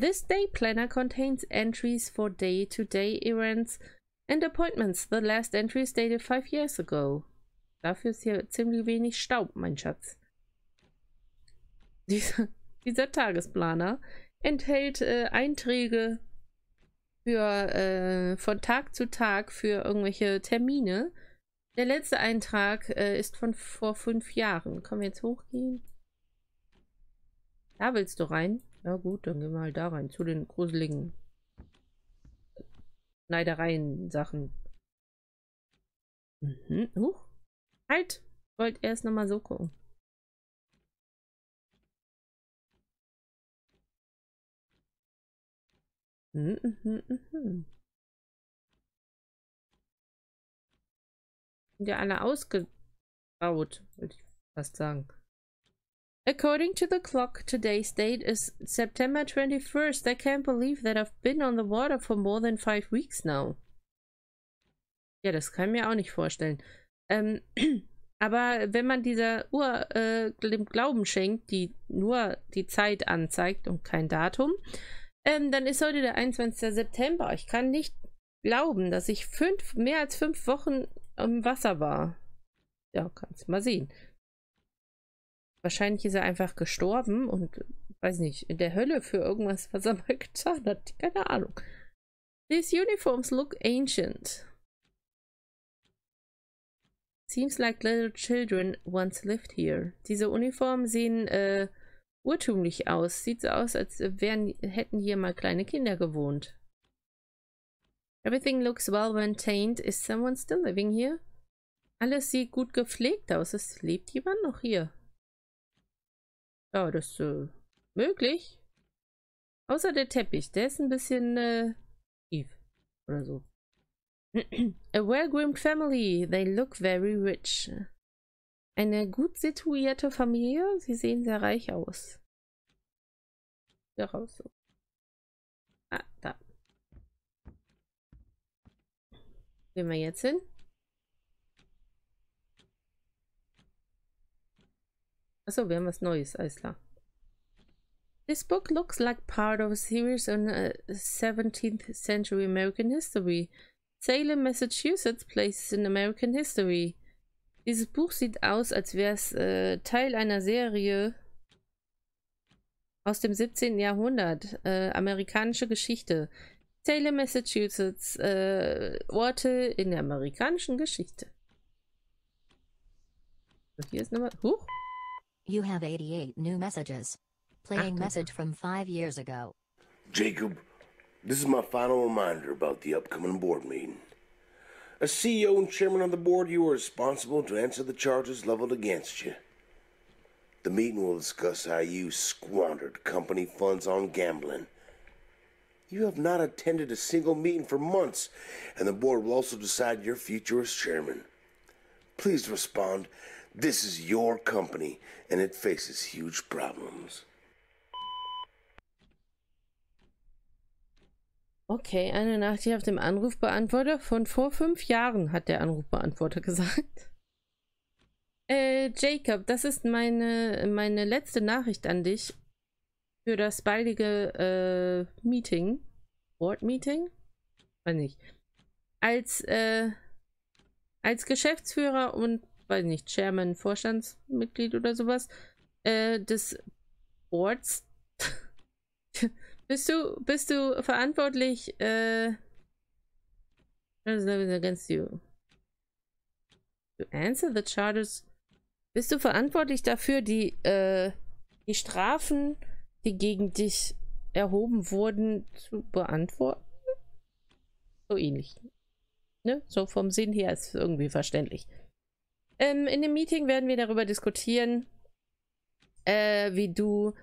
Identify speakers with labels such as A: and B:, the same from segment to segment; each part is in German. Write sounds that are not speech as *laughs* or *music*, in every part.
A: This day planner contains entries for day-to-day -day events and appointments. The last entry is dated five years ago. Dafür ist hier ziemlich wenig Staub, mein Schatz. Dieser, *laughs* dieser Tagesplaner enthält äh, Einträge für äh, von Tag zu Tag für irgendwelche Termine. Der letzte Eintrag äh, ist von vor fünf Jahren. Können wir jetzt hochgehen? Da willst du rein? Ja gut, dann gehen wir halt da rein, zu den gruseligen Schneidereien-Sachen. Mhm. Huch. Halt! Wollt erst nochmal so gucken. Mhm, mhm, mhm. Sind ja alle ausgebaut, würde ich fast sagen. According to the clock, today's date is September 21st. I can't believe that I've been on the water for more than five weeks now. Ja, das kann ich mir auch nicht vorstellen. Ähm, *clears throat* aber wenn man dieser Uhr äh, dem Glauben schenkt, die nur die Zeit anzeigt und kein Datum, ähm, dann ist heute der 21. September. Ich kann nicht glauben, dass ich fünf, mehr als fünf Wochen im Wasser war. Ja, kannst mal sehen. Wahrscheinlich ist er einfach gestorben und, weiß nicht, in der Hölle für irgendwas, was er mal *laughs* getan hat. Keine Ahnung. These uniforms look ancient. Seems like little children once lived here. Diese Uniformen sehen äh, urtümlich aus. Sieht so aus, als wären, hätten hier mal kleine Kinder gewohnt. Everything looks well maintained. Is someone still living here? Alles sieht gut gepflegt aus. Es lebt jemand noch hier. Ja, das ist äh, möglich. Außer der Teppich, der ist ein bisschen äh, tief oder so. *clears throat* A well-groomed family. They look very rich. Eine gut situierte Familie. Sie sehen sehr reich aus. Ja, raus so. Ah, da. Gehen wir jetzt hin. Achso, wir haben was Neues, alles klar. This book looks like part of a series on uh, 17th century American history. Salem, Massachusetts places in American history. Dieses Buch sieht aus, als wäre es äh, Teil einer Serie aus dem 17. Jahrhundert. Äh, amerikanische Geschichte. Salem, Massachusetts. Äh, Orte in der amerikanischen Geschichte. Hier ist nochmal. Huch!
B: You have 88 new messages. Playing ah. message from five years ago.
C: Jacob, this is my final reminder about the upcoming board meeting. As CEO and chairman of the board, you are responsible to answer the charges leveled against you. The meeting will discuss how you squandered company funds on gambling. You have not attended a single meeting for months, and the board will also decide your future as chairman. Please respond This is your company and it faces huge problems.
A: Okay, eine Nachricht auf dem Anrufbeantworter von vor fünf Jahren, hat der Anrufbeantworter *laughs* gesagt. Äh, Jacob, das ist meine, meine letzte Nachricht an dich für das baldige äh, Meeting. Board-Meeting? Weiß nicht. Als, äh, als Geschäftsführer und weiß nicht, Chairman, Vorstandsmitglied oder sowas, äh, des Boards. *laughs* bist du, bist du verantwortlich, äh, against you. To answer the charges. Bist du verantwortlich dafür, die, äh, die Strafen, die gegen dich erhoben wurden, zu beantworten? So ähnlich. Ne? So vom Sinn her ist es irgendwie verständlich. Ähm, in dem Meeting werden wir darüber diskutieren, äh, wie du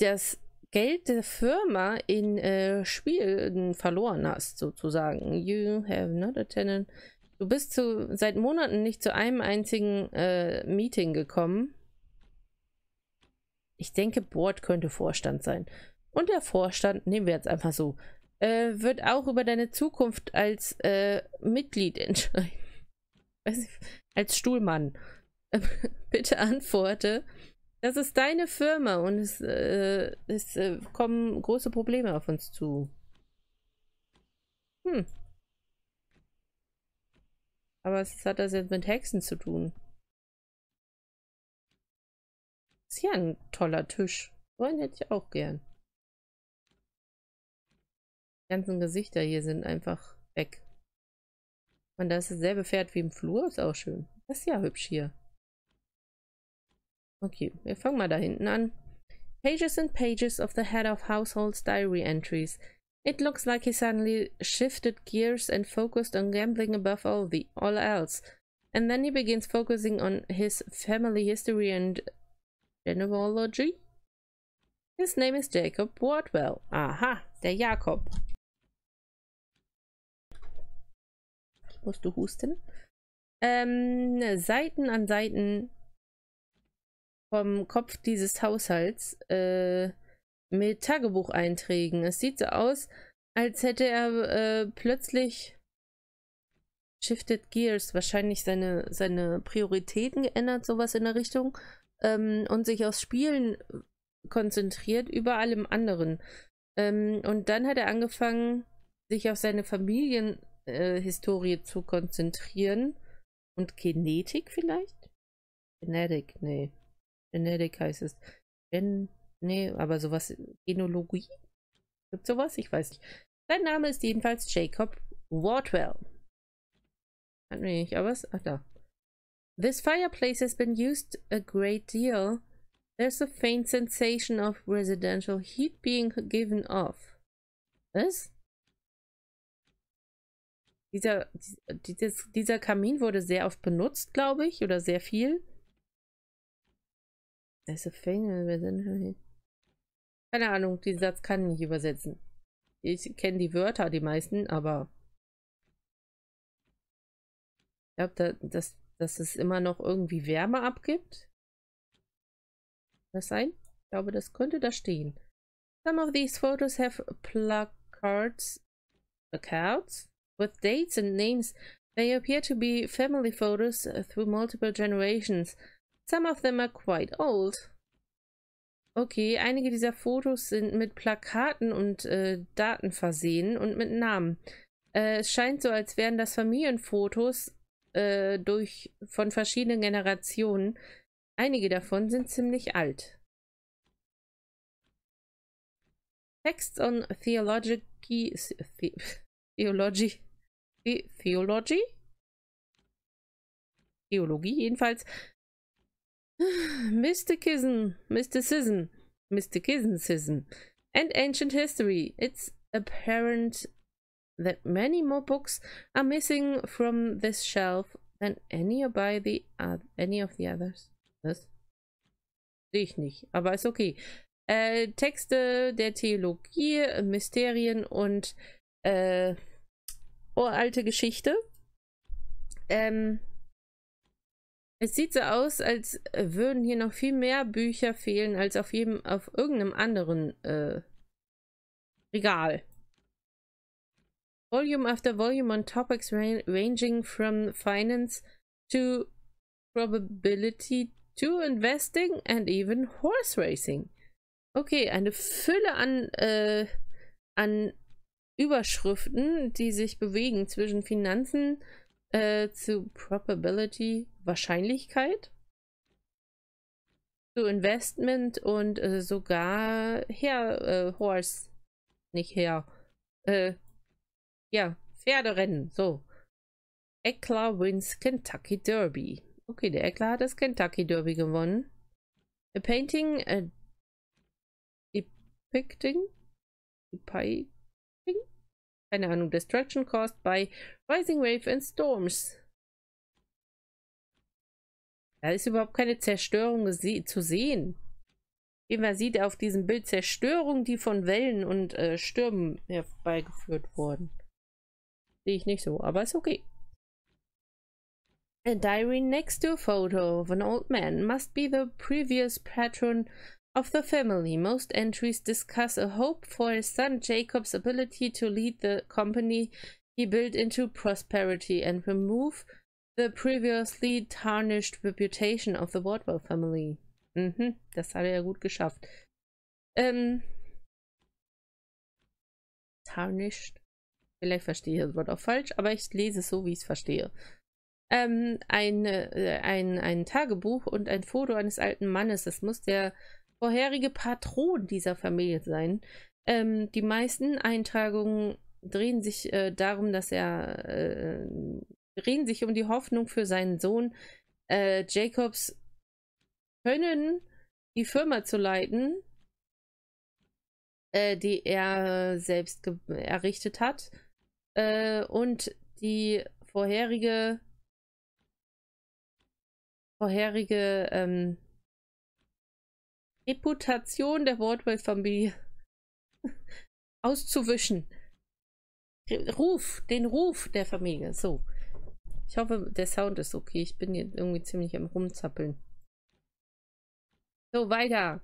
A: das Geld der Firma in äh, Spielen verloren hast, sozusagen. You have not attended. Du bist zu, seit Monaten nicht zu einem einzigen äh, Meeting gekommen. Ich denke, Board könnte Vorstand sein. Und der Vorstand, nehmen wir jetzt einfach so, äh, wird auch über deine Zukunft als äh, Mitglied *laughs* entscheiden. Als Stuhlmann. *laughs* Bitte antworte, Das ist deine Firma und es, äh, es äh, kommen große Probleme auf uns zu. Hm. Aber was hat das jetzt mit Hexen zu tun? Ist ja ein toller Tisch. So einen hätte ich auch gern. Die ganzen Gesichter hier sind einfach weg. Und da ist dasselbe Pferd wie im Flur, ist auch schön. Das ist ja hübsch hier. Okay, wir fangen mal da hinten an. Pages and pages of the head of household's diary entries. It looks like he suddenly shifted gears and focused on gambling above all the all else. And then he begins focusing on his family history and genealogy. His name is Jacob Wardwell. Aha, der Jakob. Musst du husten? Ähm, Seiten an Seiten vom Kopf dieses Haushalts äh, mit Tagebucheinträgen. Es sieht so aus, als hätte er äh, plötzlich Shifted Gears, wahrscheinlich seine, seine Prioritäten geändert, sowas in der Richtung, ähm, und sich aufs Spielen konzentriert über allem anderen. Ähm, und dann hat er angefangen, sich auf seine Familienhistorie äh, zu konzentrieren. Und Genetik vielleicht? Genetik, nee. Genetik heißt es. Gen nee, aber sowas, Genologie? Gibt sowas? Ich weiß nicht. Sein Name ist jedenfalls Jacob Wardwell. Hatten wir nicht, aber was? Ach da. This fireplace has been used a great deal. There's a faint sensation of residential heat being given off. Was? Dieser, dieses, dieser Kamin wurde sehr oft benutzt, glaube ich, oder sehr viel. Keine Ahnung, diesen Satz kann ich nicht übersetzen. Ich kenne die Wörter, die meisten, aber ich glaube, da, dass, dass es immer noch irgendwie Wärme abgibt. Das sein? Ich glaube, das könnte da stehen. Some of these photos have placards, placards with dates and names. They appear to be family photos through multiple generations. Some of them are quite old. Okay, einige dieser Fotos sind mit Plakaten und äh, Daten versehen und mit Namen. Äh, es scheint so, als wären das Familienfotos äh, durch, von verschiedenen Generationen. Einige davon sind ziemlich alt. Texts on Theology, the, Theology, the, Theology? Theologie jedenfalls *sighs* Mysticism, mysticism, mysticism, and ancient history. It's apparent that many more books are missing from this shelf than any by the uh, any of the others. Was? Sehe ich nicht, aber ist okay. Äh, Texte der Theologie, Mysterien und äh, uralte Geschichte. Ähm, Es sieht so aus, als würden hier noch viel mehr Bücher fehlen als auf jedem, auf irgendeinem anderen äh, Regal. Volume after volume on topics ranging from finance to probability to investing and even horse racing. Okay, eine Fülle an, äh, an Überschriften, die sich bewegen zwischen Finanzen, äh, zu Probability, Wahrscheinlichkeit, zu Investment und äh, sogar her, äh, Horse, nicht her, äh, ja, Pferderennen, so. Eckler wins Kentucky Derby. Okay, der Eckler hat das Kentucky Derby gewonnen. A painting a depicting, depicting keine Ahnung, Destruction caused by Rising Wave and Storms. Da ist überhaupt keine Zerstörung zu sehen. Man sieht auf diesem Bild Zerstörung, die von Wellen und äh, Stürmen herbeigeführt wurden. Sehe ich nicht so, aber ist okay. A diary next to a photo of an old man must be the previous patron of the family, most entries discuss a hope for his son Jacob's ability to lead the company he built into prosperity and remove the previously tarnished reputation of the Wardwell family. Mhm, das hat er ja gut geschafft. Ähm. Tarnished. Vielleicht verstehe ich das Wort auch falsch, aber ich lese es so, wie ich es verstehe. Ähm, ein, äh, ein, ein Tagebuch und ein Foto eines alten Mannes. Das muss der vorherige Patron dieser Familie sein. Ähm, die meisten Eintragungen drehen sich äh, darum, dass er äh, drehen sich um die Hoffnung für seinen Sohn äh, Jacobs können, die Firma zu leiten, äh, die er selbst errichtet hat äh, und die vorherige vorherige ähm, Reputation der Wardwell-Familie *laughs* auszuwischen. Ruf, den Ruf der Familie. So. Ich hoffe, der Sound ist okay. Ich bin jetzt irgendwie ziemlich am Rumzappeln. So, weiter.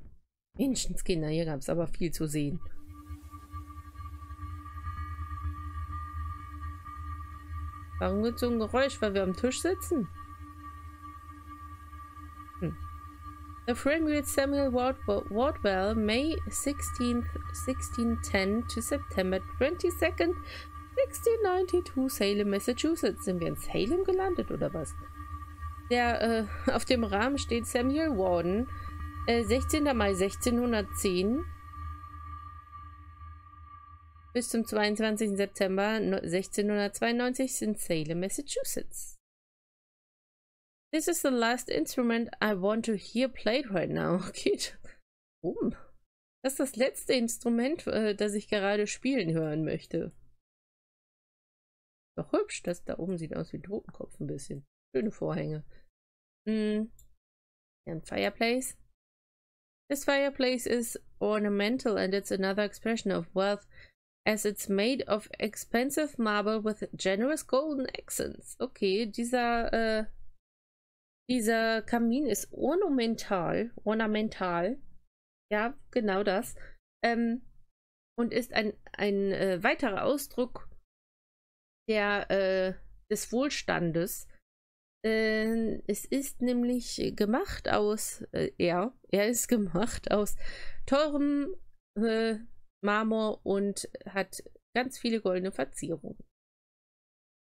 A: Menschenskinder, hier gab es aber viel zu sehen. Warum es so ein Geräusch? Weil wir am Tisch sitzen? The frame with Samuel Wardwell, May 16th, 1610 to September 22nd, 1692, Salem, Massachusetts. Sind wir in Salem gelandet oder was? Der, äh, *laughs* auf dem Rahmen steht Samuel Warden, äh, 16. Mai 1610 bis zum 22. September 1692 in Salem, Massachusetts. This is the last instrument I want to hear played right now. *laughs* Okay. Warum? Das ist das letzte Instrument, äh, das ich gerade spielen hören möchte. Doch hübsch, das da oben sieht aus wie Totenkopf ein bisschen. Schöne Vorhänge. Hm. Ein Fireplace. This fireplace is ornamental and it's another expression of wealth as it's made of expensive marble with generous golden accents. Okay, dieser, äh, dieser Kamin ist ornamental. Ornamental. Ja, genau das. Ähm, und ist ein, ein äh, weiterer Ausdruck der, äh, des Wohlstandes. Äh, es ist nämlich gemacht aus, äh, er, er ist *laughs* gemacht aus teurem äh, Marmor und hat ganz viele goldene Verzierungen.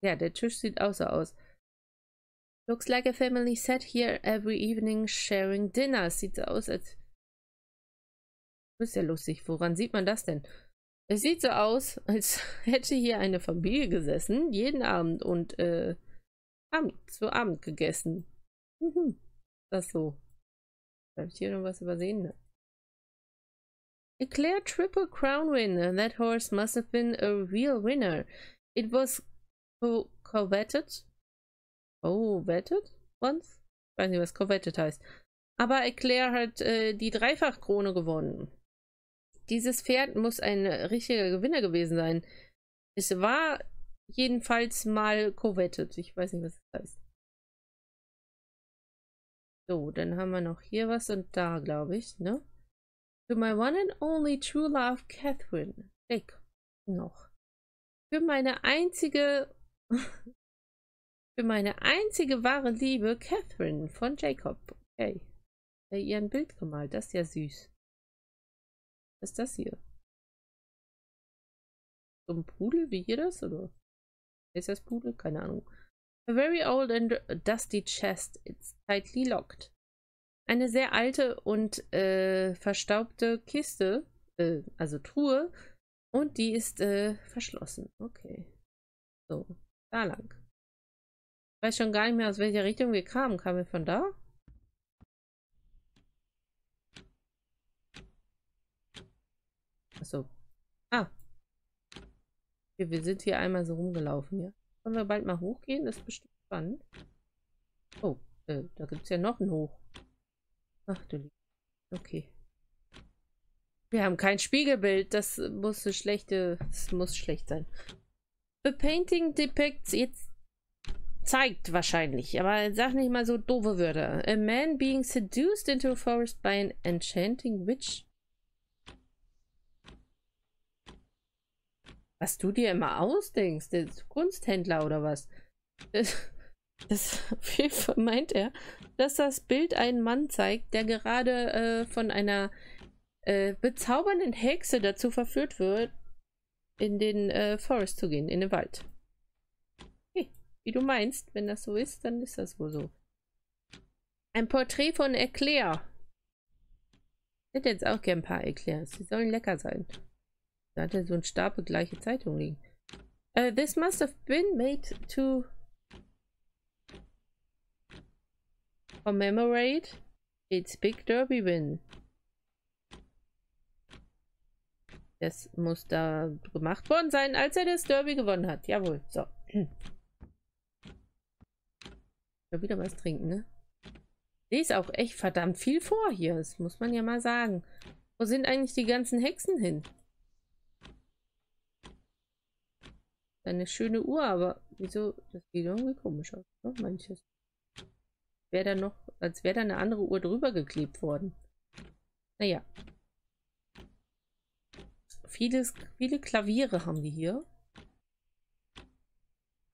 A: Ja, der Tisch sieht auch so aus. Looks like a family sat here every evening sharing dinner. Sieht so aus, als. Ist ja lustig. Woran sieht man das denn? Es sieht so aus, als *laughs* hätte hier eine Familie gesessen, jeden Abend und äh, Abend, zu Abend gegessen. Mhm. Das so. Habe ich hier noch was übersehen? Ne? Eclair Triple Crown winner. That horse must have been a real winner. It was co coveted. Oh, wetted once? Ich weiß nicht, was coveted heißt. Aber Eclair hat äh, die Dreifachkrone gewonnen. Dieses Pferd muss ein richtiger Gewinner gewesen sein. Es war jedenfalls mal coveted. Ich weiß nicht, was das heißt. So, dann haben wir noch hier was und da, glaube ich, ne? To my one and only true love, Catherine. Weg. Noch. Für meine einzige, für meine einzige wahre Liebe, Catherine von Jacob. Okay. Er ihr ein Bild gemalt. Das ist ja süß. Was ist das hier? So ein Pudel wie hier das? Oder ist das Pudel? Keine Ahnung. A very old and dusty chest. It's tightly locked. Eine sehr alte und äh, verstaubte Kiste, äh, also Truhe, und die ist äh, verschlossen. Okay. So, da lang. Weiß schon gar nicht mehr, aus welcher Richtung wir kamen. Kamen wir von da? Achso. Ah. Okay, wir sind hier einmal so rumgelaufen, ja. Können wir bald mal hochgehen? Das ist bestimmt spannend. Oh, äh, da gibt es ja noch einen Hoch. Ach du Liebe. Okay. Wir haben kein Spiegelbild. Das muss schlechte. Das muss schlecht sein. The painting depicts jetzt zeigt wahrscheinlich, aber sag nicht mal so doofe Wörter. A man being seduced into a forest by an enchanting witch Was du dir immer ausdenkst, der Kunsthändler oder was? Das, auf jeden Fall meint er, dass das Bild einen Mann zeigt, der gerade äh, von einer äh, bezaubernden Hexe dazu verführt wird, in den äh, Forest zu gehen, in den Wald. Wie du meinst, wenn das so ist, dann ist das wohl so. Ein Porträt von Eclair. Ich hätte jetzt auch gern ein paar Eclairs. Die sollen lecker sein. Da hat er so ein Stapel gleiche Zeitung liegen. Uh, this must have been made to commemorate its big derby win. Das muss da gemacht worden sein, als er das Derby gewonnen hat. Jawohl. So. Ja, wieder was trinken, ne? ist auch echt verdammt viel vor hier. Das muss man ja mal sagen. Wo sind eigentlich die ganzen Hexen hin? Eine schöne Uhr, aber wieso? Das sieht irgendwie komisch aus. Ne? Manches. Wäre da noch, als wäre da eine andere Uhr drüber geklebt worden. Naja. Vieles, viele Klaviere haben die hier.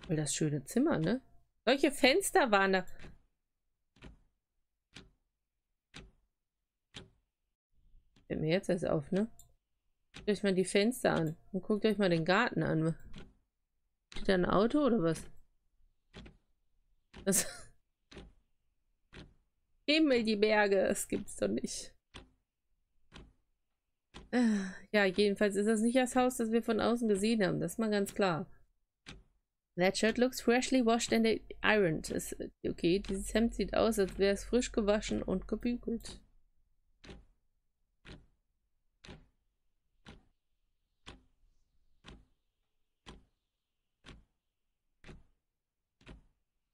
A: Voll das schöne Zimmer, ne? Solche Fenster waren da. Fällt mir jetzt erst auf, ne? Guckt euch mal die Fenster an und guckt euch mal den Garten an. Steht da ein Auto oder was? Das *laughs* Himmel, die Berge, das gibt's doch nicht. Ja, jedenfalls ist das nicht das Haus, das wir von außen gesehen haben. Das ist mal ganz klar. That shirt looks freshly washed and ironed. okay, dieses Hemd sieht aus, als wäre es frisch gewaschen und gebügelt.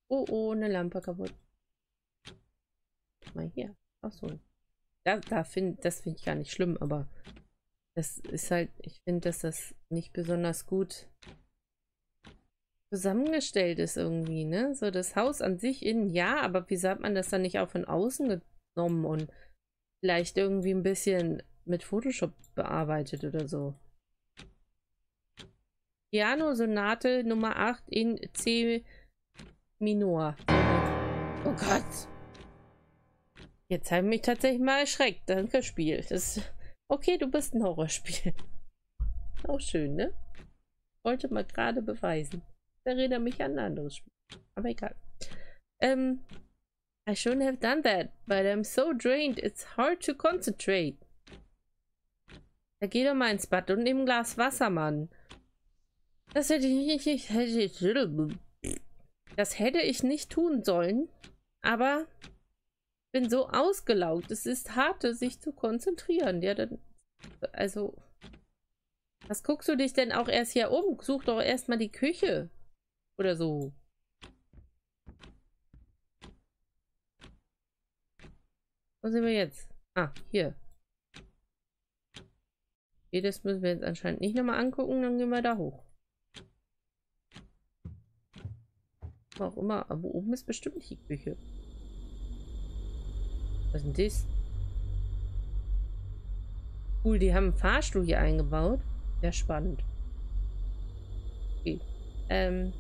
A: Oh, oh, eine Lampe kaputt. Mal hier. Achso. Da, da find, das finde ich gar nicht schlimm, aber das ist halt, ich finde, dass das nicht besonders gut zusammengestellt ist irgendwie, ne? So das Haus an sich innen, ja, aber wieso hat man das dann nicht auch von außen genommen und vielleicht irgendwie ein bisschen mit Photoshop bearbeitet oder so? Piano Sonate Nummer 8 in C Minor. Oh Gott. Jetzt haben mich tatsächlich mal erschreckt. Danke, Spiel. Das okay, du bist ein Horrorspiel. *laughs* Auch schön, ne? Wollte mal gerade beweisen. Erinnere mich an ein anderes Spiel. Aber egal. Ähm, I shouldn't have done that, but I'm so drained, it's hard to concentrate. Da geh doch mal ins Bad und nimm ein Glas Wasser, Mann. Das hätte ich nicht, hätte ich, das hätte ich nicht tun sollen, aber bin so ausgelaugt. Es ist hart, sich zu konzentrieren. Ja, dann, also, was guckst du dich denn auch erst hier um? Such doch erstmal die Küche oder so. Wo sind wir jetzt? Ah, hier. Okay, das müssen wir jetzt anscheinend nicht nochmal angucken, dann gehen wir da hoch. Auch immer, aber oben ist bestimmt die Küche. Was ist denn das? Cool, die haben einen Fahrstuhl hier eingebaut. Sehr spannend. Okay. Ähm.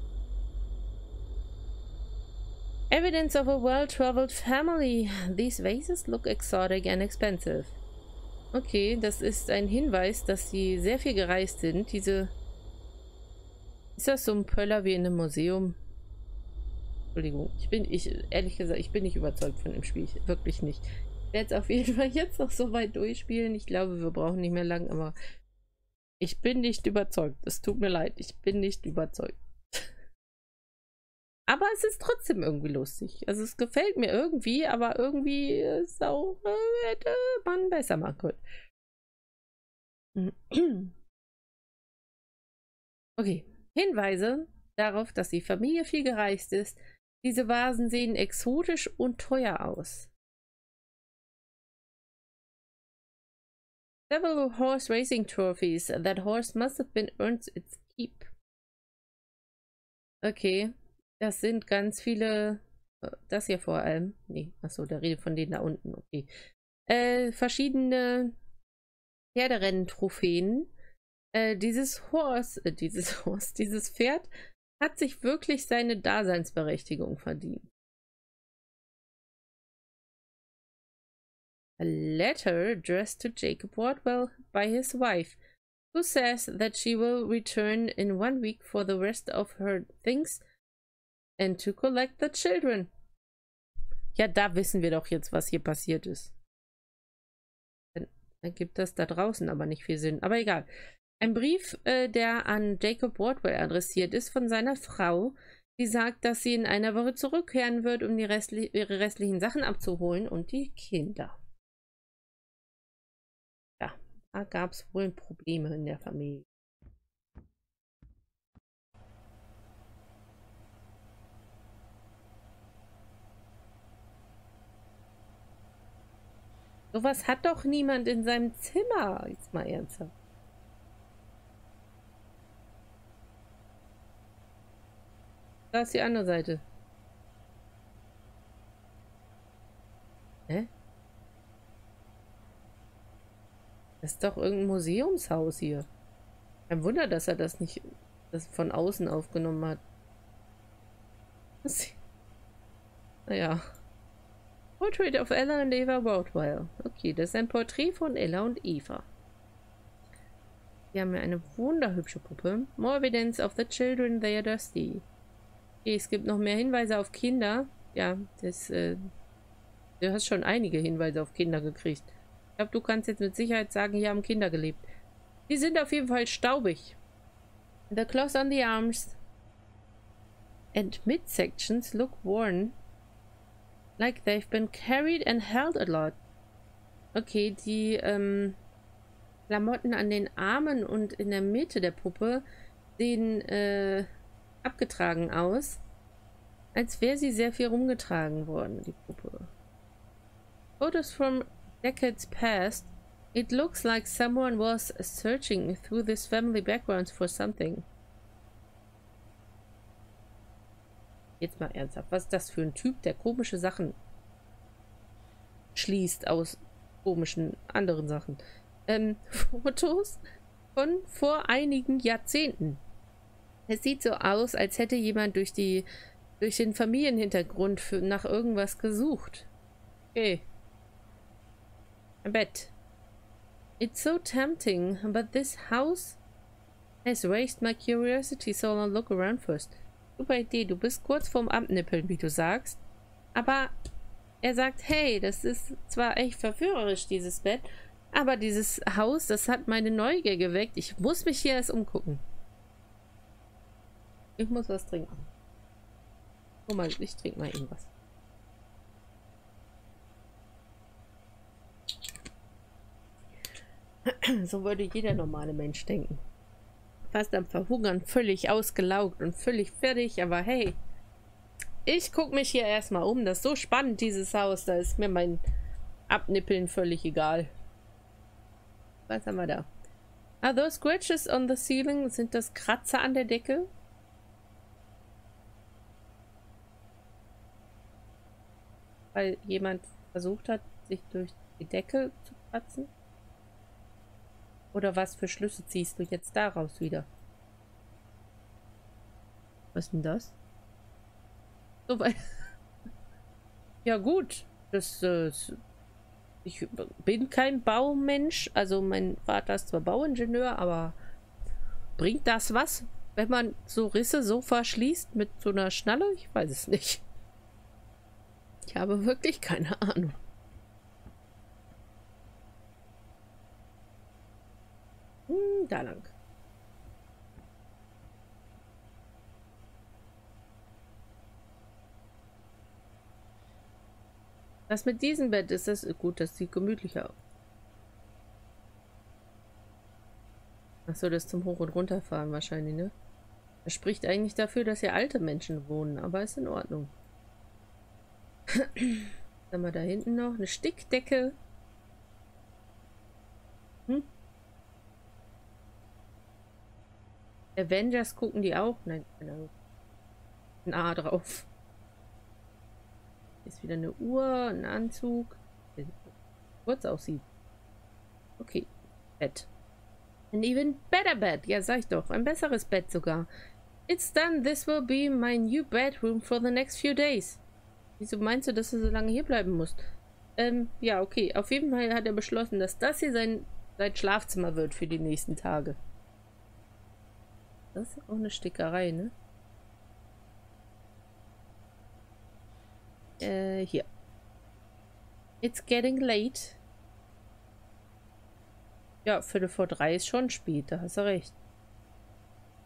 A: Evidence of a well-traveled family. These vases look exotic and expensive. Okay, das ist ein Hinweis, dass sie sehr viel gereist sind. Diese... Ist das so ein Pöller wie in einem Museum? Entschuldigung, ich bin, ich, ehrlich gesagt, ich bin nicht überzeugt von dem Spiel. Wirklich nicht. Ich werde es auf jeden Fall jetzt noch so weit durchspielen. Ich glaube, wir brauchen nicht mehr lang, aber ich bin nicht überzeugt. Es tut mir leid, ich bin nicht überzeugt. Aber es ist trotzdem irgendwie lustig. Also es gefällt mir irgendwie, aber irgendwie ist auch, äh, hätte man besser machen können. *clears throat* Okay, Hinweise darauf, dass die Familie viel gereist ist, diese Vasen sehen exotisch und teuer aus. Several horse racing trophies. That horse must have been earned its keep. Okay, das sind ganz viele. Äh, das hier vor allem. Nee, achso, der redet von denen da unten. Okay. Äh, verschiedene Pferderennen-Trophäen. Äh, dieses Horse, äh, dieses *laughs* Horse, dieses Pferd hat sich wirklich seine Daseinsberechtigung verdient. A letter addressed to Jacob Wardwell by his wife, who says that she will return in one week for the rest of her things and to collect the children. Ja, da wissen wir doch jetzt, was hier passiert ist. Dann ergibt das da draußen aber nicht viel Sinn. Aber egal. Ein Brief, äh, der an Jacob Wardwell adressiert ist von seiner Frau, die sagt, dass sie in einer Woche zurückkehren wird, um restli ihre restlichen Sachen abzuholen und die Kinder. Ja, da gab es wohl Probleme in der Familie. Sowas hat doch niemand in seinem Zimmer. Jetzt mal ernsthaft. Da ist die andere Seite. Hä? Das ist doch irgendein Museumshaus hier. Kein Wunder, dass er das nicht das von außen aufgenommen hat. *laughs* Naja. Portrait of Ella and Eva Rothwell. Okay, das ist ein Porträt von Ella und Eva. Wir haben eine wunderhübsche Puppe. More evidence of the children, they are dusty. Okay, es gibt noch mehr Hinweise auf Kinder. Ja, das, äh, du hast schon einige Hinweise auf Kinder gekriegt. Ich glaube, du kannst jetzt mit Sicherheit sagen, hier haben Kinder gelebt. Die sind auf jeden Fall staubig. The cloth on the arms and midsections look worn Like they've been carried and held a lot. Okay, die ähm, Klamotten an den Armen und in der Mitte der Puppe sehen äh, abgetragen aus. Als wäre sie sehr viel rumgetragen worden, die Puppe. Photos from decades past. It looks like someone was searching through this family backgrounds for something. Jetzt mal ernsthaft. Was ist das für ein Typ, der komische Sachen schließt aus komischen anderen Sachen? Ähm, *laughs* Fotos von vor einigen Jahrzehnten. Es sieht so aus, als hätte jemand durch die durch den Familienhintergrund für, nach irgendwas gesucht. Okay. Ein Bett. It's so tempting, but this house has raised my curiosity, so I'll look around first. Super Idee. Du bist kurz vorm Abnippeln, wie du sagst. Aber er sagt, hey, das ist zwar echt verführerisch, dieses Bett, aber dieses Haus, das hat meine Neugier geweckt. Ich muss mich hier erst umgucken. Ich muss was trinken. Guck mal, ich trinke mal irgendwas. *clears throat* So würde jeder normale Mensch denken fast am Verhungern, völlig ausgelaugt und völlig fertig, aber hey, ich gucke mich hier erstmal um. Das ist so spannend, dieses Haus. Da ist mir mein Abnippeln völlig egal. Was haben wir da? Are those scratches on the ceiling? Sind das Kratzer an der Decke? Weil jemand versucht hat, sich durch die Decke zu kratzen? Oder was für Schlüsse ziehst du jetzt daraus wieder? Was ist denn das? So weit. *laughs* ja gut, das, äh, ich bin kein Baumensch. Also mein Vater ist zwar Bauingenieur, aber bringt das was, wenn man so Risse so verschließt mit so einer Schnalle? Ich weiß es nicht. Ich habe wirklich keine Ahnung. Hm, da lang. Was mit diesem Bett ist das gut, das sieht gemütlicher aus. Achso, das zum Hoch- und Runterfahren wahrscheinlich, ne? Das spricht eigentlich dafür, dass hier alte Menschen wohnen, aber ist in Ordnung. Dann haben wir da hinten noch eine Stickdecke. Hm? Avengers gucken die auch? Nein, genau. Ein A drauf. Ist wieder eine Uhr, ein Anzug. Der kurz aussieht. Okay. Bett. Ein even better bed. Ja, sag ich doch. Ein besseres Bett sogar. It's done. This will be my new bedroom for the next few days. Wieso meinst du, dass du so lange hier bleiben musst? Ähm, ja, okay. Auf jeden Fall hat er beschlossen, dass das hier sein, sein Schlafzimmer wird für die nächsten Tage. Das ist auch eine Stickerei, ne? Äh, hier. It's getting late. Ja, Viertel vor drei ist schon spät, da hast du recht.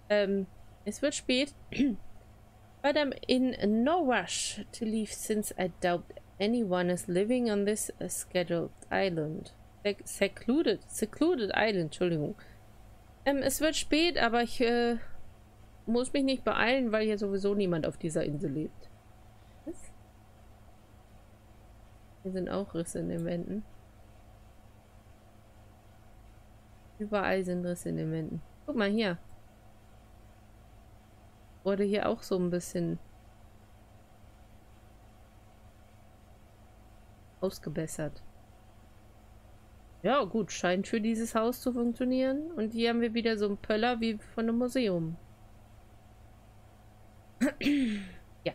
A: Ähm, es wird spät. *clears throat* But I'm in no rush to leave since I doubt anyone is living on this scheduled island. Secluded, secluded island, Entschuldigung. Ähm, es wird spät, aber ich äh, muss mich nicht beeilen, weil hier sowieso niemand auf dieser Insel lebt. Was? Hier sind auch Risse in den Wänden. Überall sind Risse in den Wänden. Guck mal hier. Wurde hier auch so ein bisschen ausgebessert. Ja, gut, scheint für dieses Haus zu funktionieren. Und hier haben wir wieder so einen Pöller wie von einem Museum. *clears throat* ja.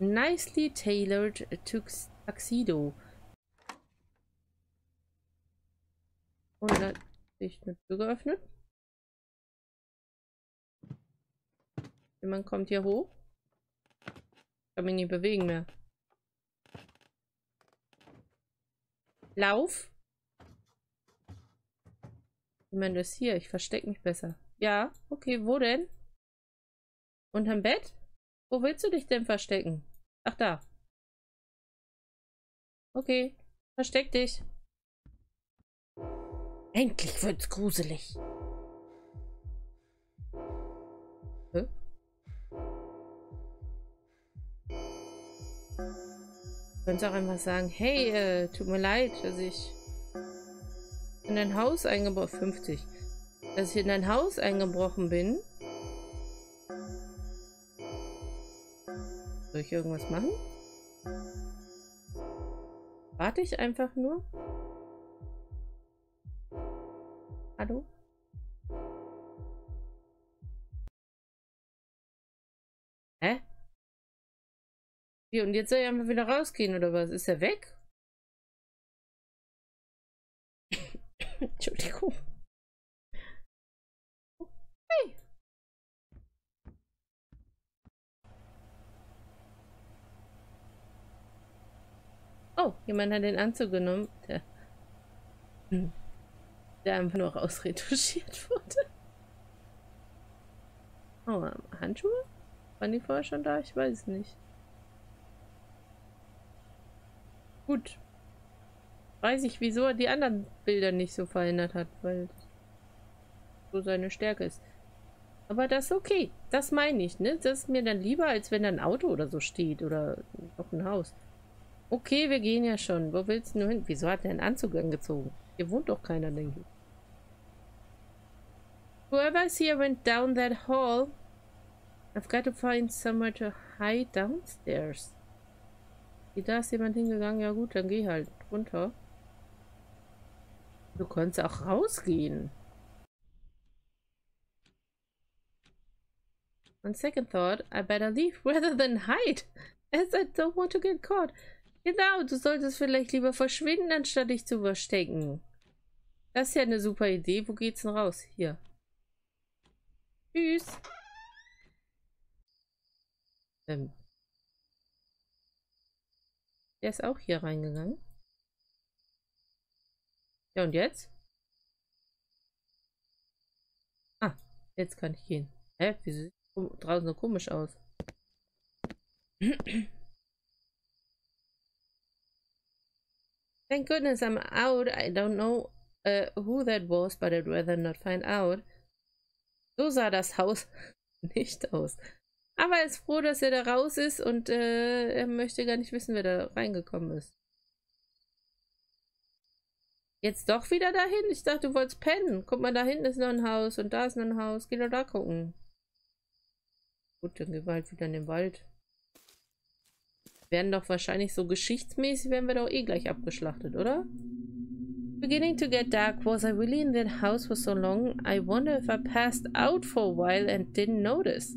A: Nicely tailored tuxedo. Und dann sich eine Tür geöffnet. Jemand kommt hier hoch. Ich kann mich nicht bewegen mehr. Lauf. Jemand ist hier. Ich verstecke mich besser. Ja, okay. Wo denn? Unterm Bett? Wo willst du dich denn verstecken? Ach, da. Okay. Versteck dich. Endlich wird's gruselig. Könntest auch einfach sagen, hey, äh, tut mir leid, dass ich in dein Haus eingebrochen 50. Dass ich in dein Haus eingebrochen bin. Soll ich irgendwas machen? Warte ich einfach nur? Hallo? Wie, und jetzt soll er einfach wieder rausgehen, oder was? Ist er weg? *coughs* Entschuldigung. Hey. Oh, jemand hat den Anzug genommen. Der, der einfach nur rausretuschiert wurde. Oh, Handschuhe? Waren die vorher schon da? Ich weiß es nicht. Gut. Weiß ich, wieso er die anderen Bilder nicht so verändert hat, weil so seine Stärke ist. Aber das ist okay. Das meine ich, ne? Das ist mir dann lieber, als wenn da ein Auto oder so steht oder noch ein Haus. Okay, wir gehen ja schon. Wo willst du nur hin? Wieso hat er einen Anzug angezogen? Hier wohnt doch keiner, denke ich. Whoever's here went down that hall. I've got to find somewhere to hide downstairs. Da ist jemand hingegangen. Ja gut, dann geh halt runter. Du konntest auch rausgehen. On second thought, I better leave rather than hide, as I don't want to get caught. Genau, du solltest vielleicht lieber verschwinden, anstatt dich zu verstecken. Das ist ja eine super Idee. Wo geht's denn raus? Hier. Tschüss. Ähm, der ist auch hier reingegangen. Ja, und jetzt? Ah, jetzt kann ich gehen. Hä? Wie sieht draußen so komisch aus? Thank goodness I'm out. I don't know uh, who that was, but I'd rather not find out. So sah das Haus *laughs* nicht aus. Aber er ist froh, dass er da raus ist und äh, er möchte gar nicht wissen, wer da reingekommen ist. Jetzt doch wieder dahin? Ich dachte, du wolltest pennen. Guck mal, da hinten ist noch ein Haus und da ist noch ein Haus. Geh doch da gucken. Gut, dann gehen wir halt wieder in den Wald. Werden doch wahrscheinlich so geschichtsmäßig, werden wir doch eh gleich abgeschlachtet, oder? Beginning to get dark. Was I really in that house for so long? I wonder if I passed out for a while and didn't notice.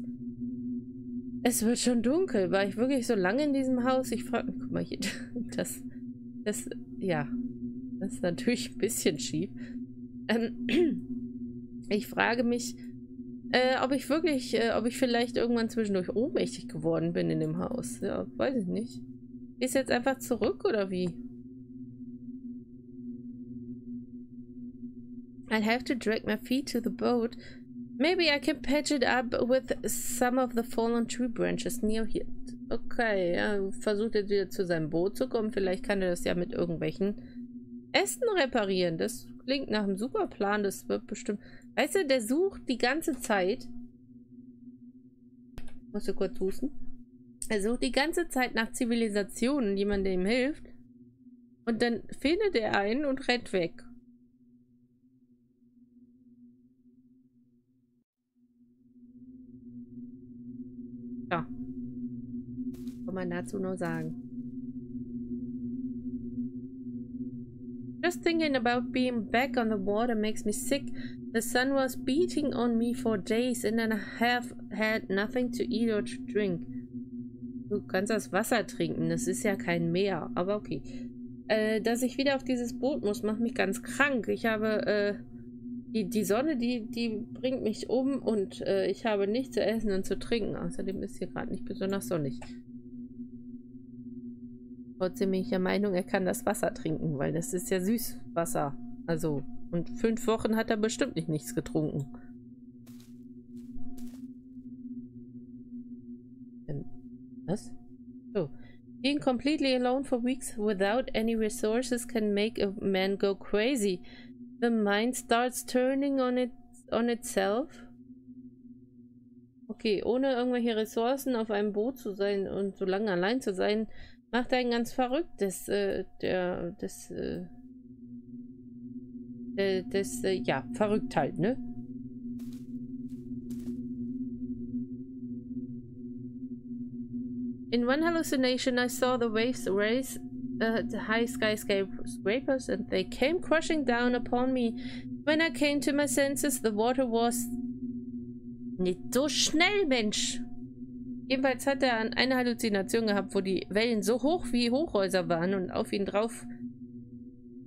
A: Es wird schon dunkel. War ich wirklich so lange in diesem Haus? Ich frage... Guck mal hier. *laughs* Das... Das... Ja. Das ist natürlich ein bisschen schief. Ähm, *clears throat* ich frage mich, äh, ob ich wirklich... Äh, ob ich vielleicht irgendwann zwischendurch ohnmächtig geworden bin in dem Haus. Ja, weiß ich nicht. Ist jetzt einfach zurück oder wie? I'll have to drag my feet to the boat. Maybe I can patch it up with some of the fallen tree branches near here. Okay, er versucht jetzt wieder zu seinem Boot zu kommen. Vielleicht kann er das ja mit irgendwelchen Ästen reparieren. Das klingt nach einem super Plan. Das wird bestimmt... Weißt du, der sucht die ganze Zeit... Musst du kurz husten? Er sucht die ganze Zeit nach Zivilisationen, jemand, der ihm hilft. Und dann findet er einen und rennt weg. Kann man dazu nur sagen. Just thinking about being back on the water makes me sick. The sun was beating on me for days and I have had nothing to eat or to drink. Du kannst das Wasser trinken, das ist ja kein Meer, aber okay. Äh, dass ich wieder auf dieses Boot muss, macht mich ganz krank. Ich habe, äh, die, die Sonne, die, die bringt mich um und äh, ich habe nichts zu essen und zu trinken. Außerdem ist hier gerade nicht besonders sonnig. Trotzdem bin ich der Meinung, er kann das Wasser trinken, weil das ist ja Süßwasser. Also, und fünf Wochen hat er bestimmt nicht nichts getrunken. Ähm, was? So. Being completely alone for weeks without any resources can make a man go crazy. The mind starts turning on it on itself. Okay, ohne irgendwelche Ressourcen auf einem Boot zu sein und so lange allein zu sein, macht einen ganz verrückt. Das, äh, der, das, äh, äh das, äh, ja, verrückt halt, ne? In one hallucination, I saw the waves raise uh, the high skyscrapers and they came crushing down upon me. When I came to my senses, the water was... Nicht so schnell, Mensch! Jedenfalls hat er eine Halluzination gehabt, wo die Wellen so hoch wie Hochhäuser waren und auf ihn drauf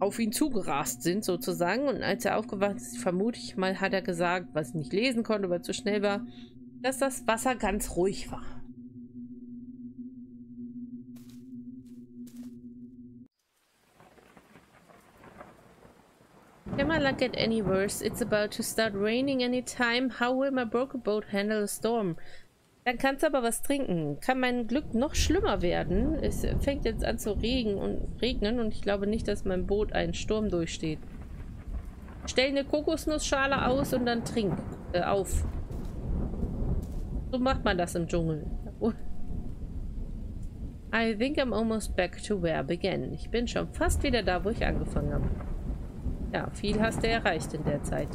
A: auf ihn zugerast sind sozusagen. Und als er aufgewacht ist, vermute ich mal, hat er gesagt, was ich nicht lesen konnte, weil es zu schnell war, dass das Wasser ganz ruhig war. Can my luck get any worse? It's about to start raining anytime. How will my broken boat handle a storm? Dann kannst du aber was trinken. Kann mein Glück noch schlimmer werden? Es fängt jetzt an zu regen und regnen und ich glaube nicht, dass mein Boot einen Sturm durchsteht. Stell eine Kokosnussschale aus und dann trink äh, auf. So macht man das im Dschungel. I think I'm almost back to where I began. Ich bin schon fast wieder da, wo ich angefangen habe. Ja, viel hast du erreicht in der Zeit.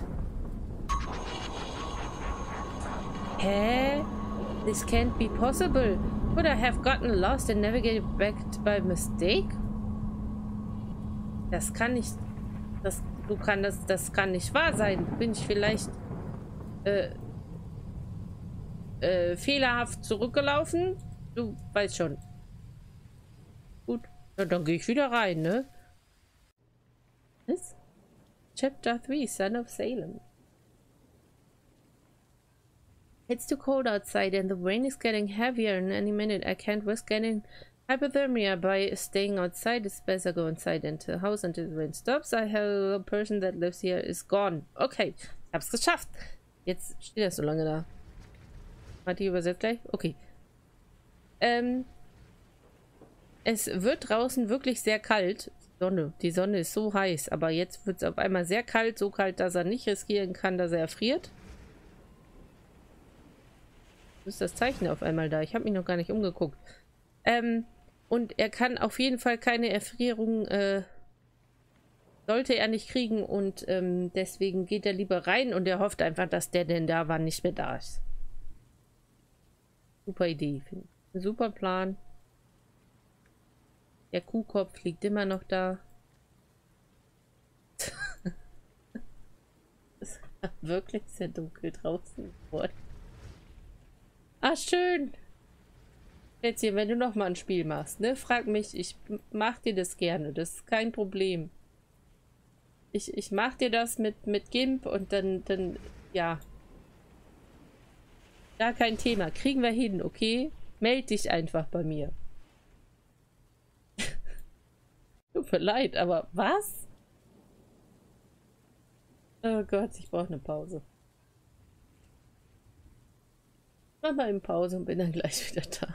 A: Hä? This can't be possible. Could I have gotten lost and navigated back by mistake? Das kann nicht... Das, du kann das, das kann nicht wahr sein. Bin ich vielleicht äh, äh, fehlerhaft zurückgelaufen? Du weißt schon. Gut, ja, dann gehe ich wieder rein, ne? Was? Chapter 3 Son of Salem. It's too cold outside and the rain is getting heavier in any minute. I can't risk getting hypothermia by staying outside. It's better go inside into the house until the rain stops. I have a person that lives here is gone. Okay, ich hab's geschafft. Jetzt steht er so lange da. Hat die übersetzt gleich? Okay. Ähm, es wird draußen wirklich sehr kalt. Sonne. Die Sonne ist so heiß, aber jetzt wird es auf einmal sehr kalt, so kalt, dass er nicht riskieren kann, dass er erfriert. Ist das Zeichen auf einmal da? Ich habe mich noch gar nicht umgeguckt. Ähm, und er kann auf jeden Fall keine Erfrierung, äh, sollte er nicht kriegen und ähm, deswegen geht er lieber rein und er hofft einfach, dass der, denn da war, nicht mehr da ist. Super Idee. Super Plan. Der Kuhkopf liegt immer noch da. *laughs* Wirklich sehr dunkel draußen geworden. Ah, schön. Schätzchen, wenn du noch mal ein Spiel machst, ne, frag mich. Ich mach dir das gerne. Das ist kein Problem. Ich, ich mach dir das mit, mit GIMP und dann, dann, ja. Gar kein Thema. Kriegen wir hin, okay? Meld dich einfach bei mir. *laughs* Tut mir leid, aber was? Oh Gott, ich brauche eine Pause. Mach mal in Pause und bin dann gleich wieder da.